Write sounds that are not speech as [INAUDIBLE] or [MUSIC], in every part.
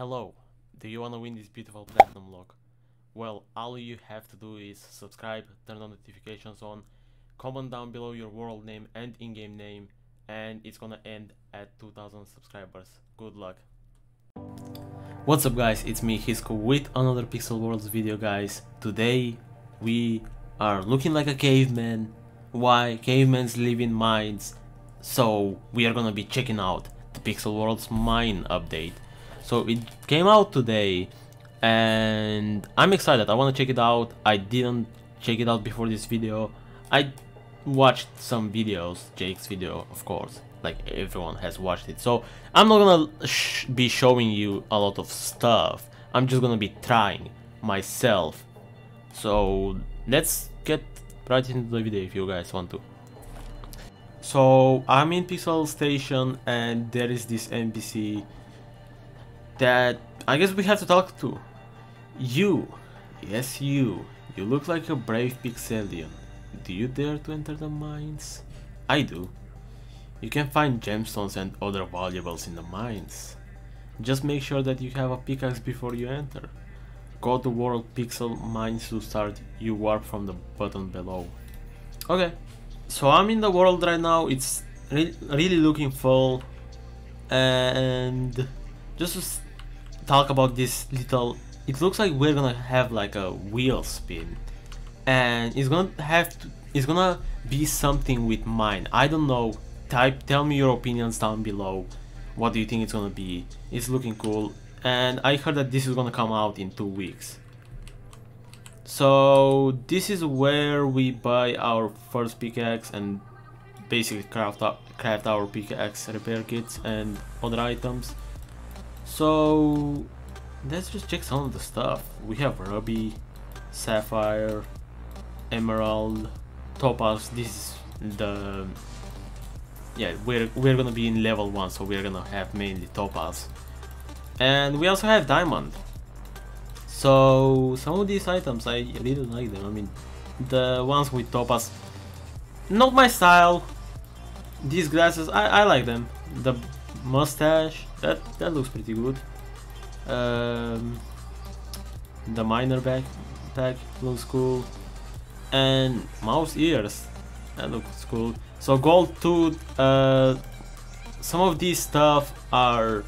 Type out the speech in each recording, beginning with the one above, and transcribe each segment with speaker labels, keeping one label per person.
Speaker 1: Hello, do you wanna win this beautiful platinum lock? Well, all you have to do is subscribe, turn on notifications on, comment down below your world name and in-game name, and it's gonna end at 2000 subscribers. Good luck. What's up guys, it's me Hisko with another Pixel Worlds video guys. Today we are looking like a caveman. Why? Cavemen's live in mines. So we are gonna be checking out the Pixel Worlds mine update. So it came out today and I'm excited. I want to check it out. I didn't check it out before this video. I watched some videos, Jake's video of course, like everyone has watched it. So I'm not gonna sh be showing you a lot of stuff. I'm just gonna be trying myself. So let's get right into the video if you guys want to. So I'm in Pixel Station and there is this NPC that I guess we have to talk to. You, yes you, you look like a brave Pixelian. Do you dare to enter the mines? I do. You can find gemstones and other valuables in the mines. Just make sure that you have a pickaxe before you enter. Go to World Pixel Mines to start, you warp from the button below. Okay, so I'm in the world right now, it's re really looking full and just talk about this little it looks like we're gonna have like a wheel spin. And it's gonna have to it's gonna be something with mine. I don't know. Type tell me your opinions down below. What do you think it's gonna be? It's looking cool. And i heard that this is gonna come out in two weeks. So this is where we buy our first pickaxe and basically craft up craft our pickaxe repair kits and other items so let's just check some of the stuff. We have ruby, sapphire, emerald, topaz. This is the yeah we're we're gonna be in level one, so we're gonna have mainly topaz, and we also have diamond. So some of these items I really like them. I mean, the ones with topaz, not my style. These glasses, I I like them. The mustache, that that looks pretty good. Um, the miner backpack looks cool, and mouse ears, that looks cool. So gold tooth, uh, some of these stuff are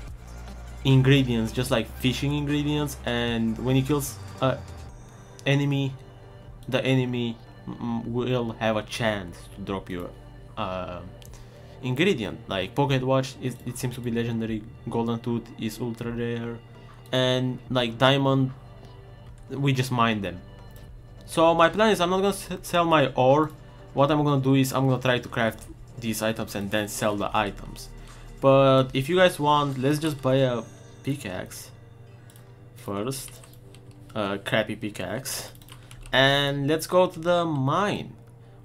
Speaker 1: ingredients, just like fishing ingredients, and when you kill a enemy, the enemy will have a chance to drop you uh, ingredient like pocket watch it, seems to be legendary. Golden tooth is ultra rare. And like diamond we just mine them. So my plan is i'm not gonna sell my ore. What i'm gonna do is i'm gonna try to craft these items and then sell the items. But if you guys want let's just buy a pickaxe first. A crappy pickaxe. And let's go to the mine.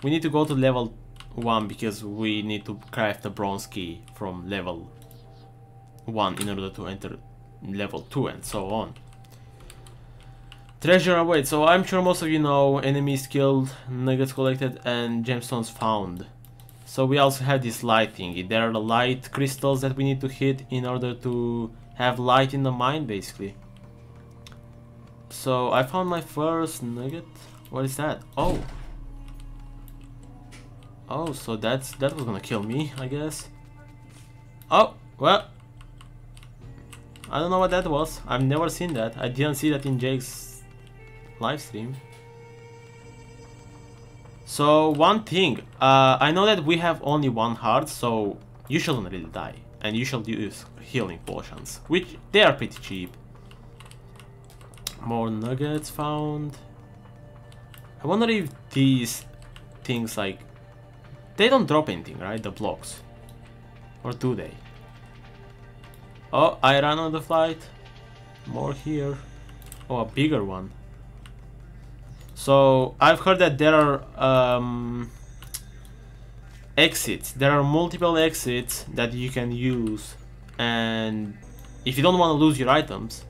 Speaker 1: We need to go to level 1 because we need to craft a bronze key from level 1 in order to enter level 2 and so on. Treasure awaits, so I'm sure most of you know enemies killed, nuggets collected and gemstones found. So we also have this light thingy, there are the light crystals that we need to hit in order to have light in the mine basically. So I found my first nugget, what is that? Oh, Oh, so that's that was gonna kill me, I guess. Oh, well. I don't know what that was. I've never seen that. I didn't see that in Jake's live stream. So one thing, uh, I know that we have only one heart, so you shouldn't really die. And you should use healing potions, which they are pretty cheap. More nuggets found. I wonder if these things like they don't drop anything, right? The blocks. Or do they? Oh, I ran on the flight. More here. Oh, a bigger one. So, I've heard that there are um, exits. There are multiple exits that you can use. And if you don't want to lose your items,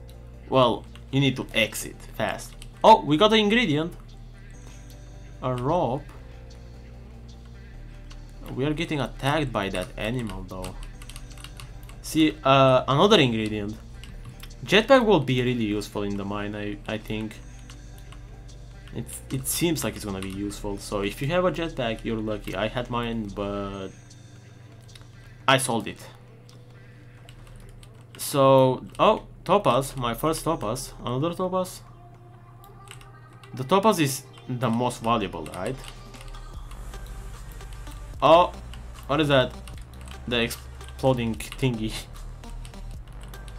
Speaker 1: well, you need to exit fast. Oh, we got the ingredient. A rope. We are getting attacked by that animal though. See, uh, another ingredient. Jetpack will be really useful in the mine, I, I think. It, it seems like it's gonna be useful, so if you have a jetpack, you're lucky. I had mine, but I sold it. So, oh, topaz, my first topaz, another topaz. The topaz is the most valuable, right? Oh, what is that? The exploding thingy.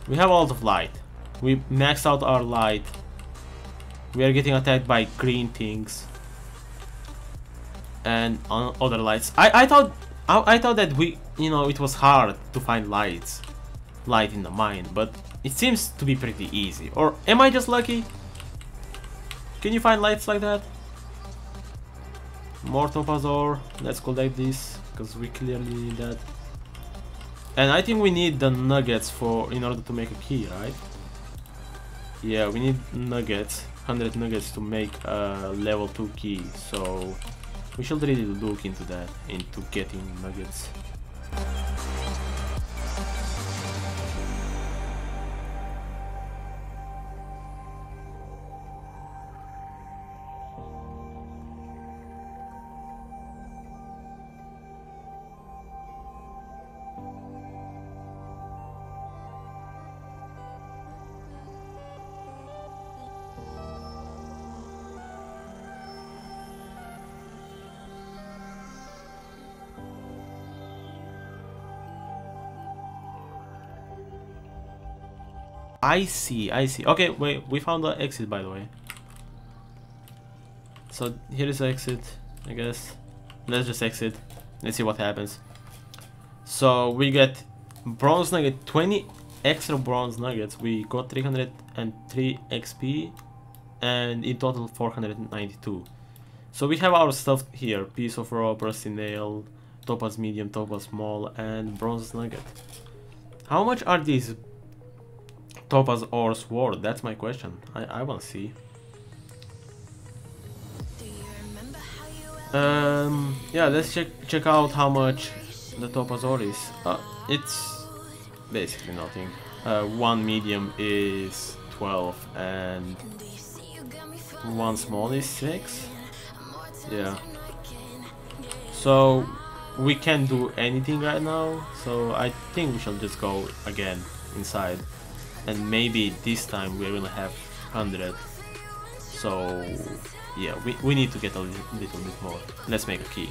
Speaker 1: We have a lot of light. We maxed out our light. We are getting attacked by green things. And on other lights. I, I thought I, I thought that we you know it was hard to find lights. Light in the mine, but it seems to be pretty easy. Or am I just lucky? Can you find lights like that? More topaz ore. Let's collect this because we clearly need that. And I think we need the nuggets for in order to make a key, right? Yeah, we need nuggets, 100 nuggets to make a level 2 key, so we should really look into that, into getting nuggets. I see, I see. Okay, wait, we found the exit by the way. So here is the exit, I guess. Let's just exit. Let's see what happens. So we get bronze nugget, 20 extra bronze nuggets. We got 303 XP and in total 492. So we have our stuff here. Piece of rope, rusty nail, topaz medium, topaz small, and bronze nugget. How much are these topaz or sword? That's my question. I, I wanna see. Um, yeah, let's check check out how much the topaz ore is. Uh, it's basically nothing. Uh, one medium is 12 and one small is 6. Yeah. So we can't do anything right now, so I think we shall just go again inside and maybe this time we're gonna have 100 so yeah we, we need to get a little, little bit more. Let's make a key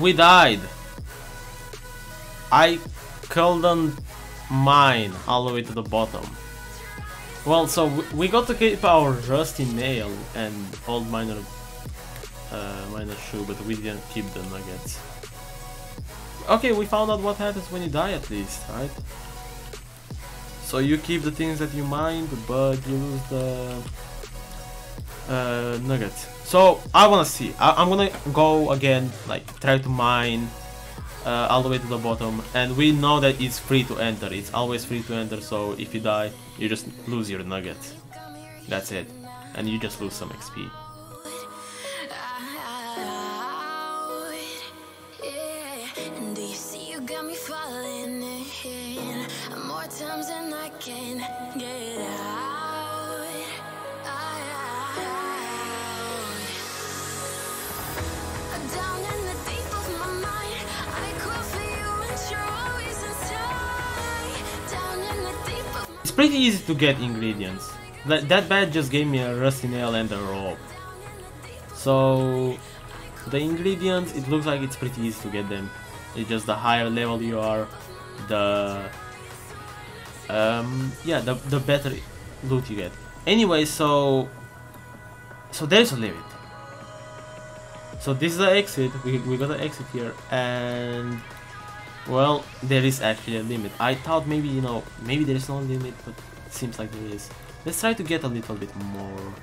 Speaker 1: We died. I couldn't mine all the way to the bottom. Well, so we got to keep our rusty nail and old miner uh, miner shoe, but we didn't keep the nuggets. Okay, we found out what happens when you die at least, right? So you keep the things that you mined, but you lose the uh, nuggets. So I wanna see. I am gonna go again, like try to mine uh, all the way to the bottom, and we know that it's free to enter. It's always free to enter. So if you die, you just lose your nuggets. That's it, and you just lose some XP. times and I can get out pretty easy to get ingredients. That, that bad just gave me a rusty nail and a rope. So the ingredients, it looks like it's pretty easy to get them. It's just the higher level you are, the um, yeah, the the better loot you get. Anyway, so so there's a limit. So this is the exit. We we got the exit here, and well, there is actually a limit. I thought maybe you know maybe there is no limit, but it seems like there is. Let's try to get a little bit more.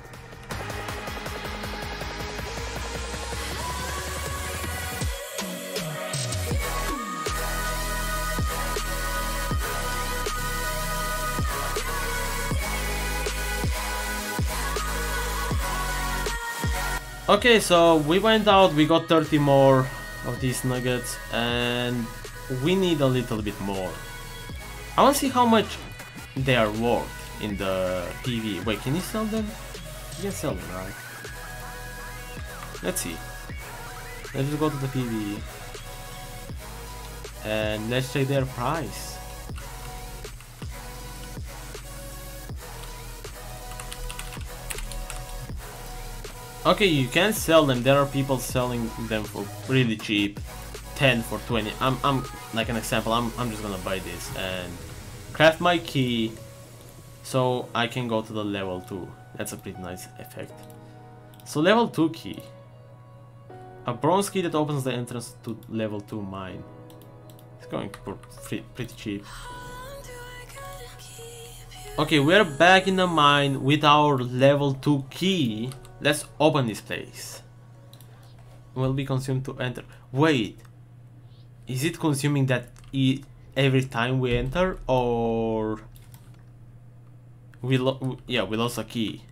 Speaker 1: Okay, so we went out, we got 30 more of these nuggets, and we need a little bit more. I want to see how much they are worth in the PV. Wait, can you sell them? You can sell them, right? Let's see. Let's go to the PV. And let's check their price. Okay, you can sell them. There are people selling them for really cheap. 10 for 20. I'm, I'm like an example, I'm, I'm just gonna buy this and craft my key so I can go to the level 2. That's a pretty nice effect. So level 2 key. A bronze key that opens the entrance to level 2 mine. It's going for pretty cheap. Okay, we're back in the mine with our level 2 key. Let's open this place. Will be consumed to enter. Wait, is it consuming that e every time we enter or we yeah we lost a key?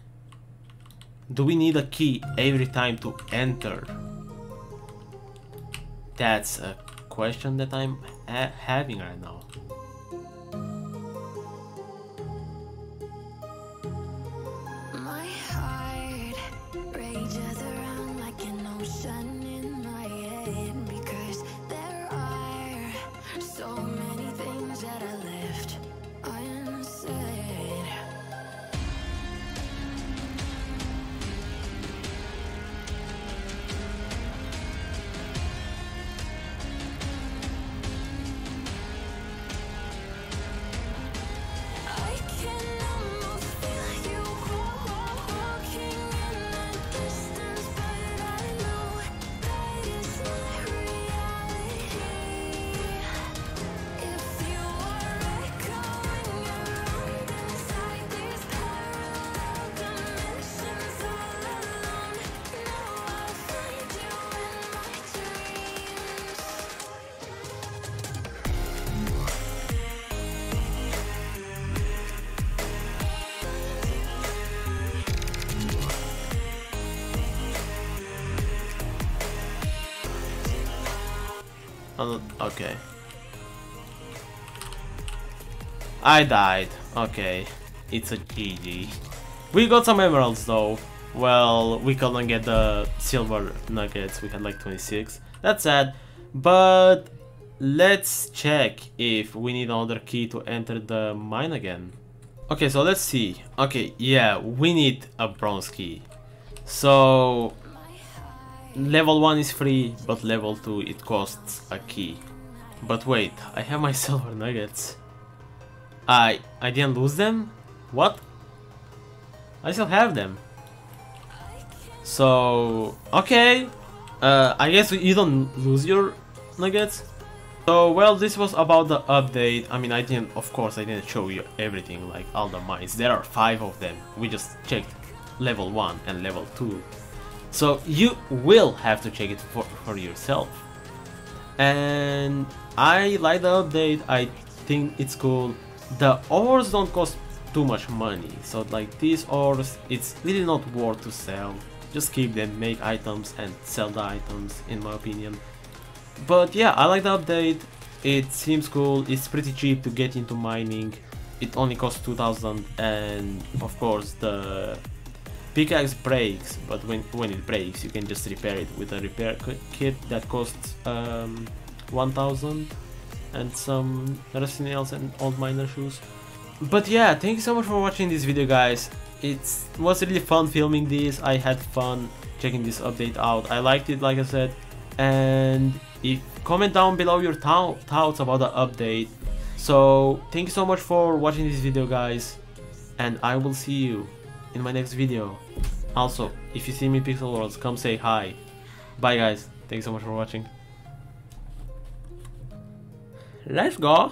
Speaker 1: Do we need a key every time to enter? That's a question that I'm ha having right now okay. I died. Okay. It's a GG. We got some emeralds though. Well, we couldn't get the silver nuggets. We had like 26. That's sad. But let's check if we need another key to enter the mine again. Okay, so let's see. Okay, yeah, we need a bronze key. So level 1 is free, but level 2 it costs a key. But wait, I have my [LAUGHS] silver nuggets. I I didn't lose them? What? I still have them. So, okay. Uh, I guess you don't lose your nuggets. So, well, this was about the update. I mean, I didn't, of course, I didn't show you everything, like all the mines. There are five of them. We just checked level 1 and level 2. So, you will have to check it for, for yourself. And I like the update, I think it's cool. The ores don't cost too much money, so like these ores, it's really not worth to sell. Just keep them, make items and sell the items in my opinion. But yeah, I like the update, it seems cool, it's pretty cheap to get into mining. It only costs 2000 and of course the pickaxe breaks, but when, when it breaks you can just repair it with a repair kit that costs um, 1000 and some rusty nails and old miner shoes. But yeah, thank you so much for watching this video guys. it was really fun filming this. I had fun checking this update out. I liked it, like I said. And if comment down below your thoughts about the update. So thank you so much for watching this video, guys. And I will see you in my next video. Also, if you see me Pixel Worlds, come say hi. Bye, guys. Thanks so much for watching. Let's go.